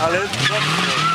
Ale dobrze.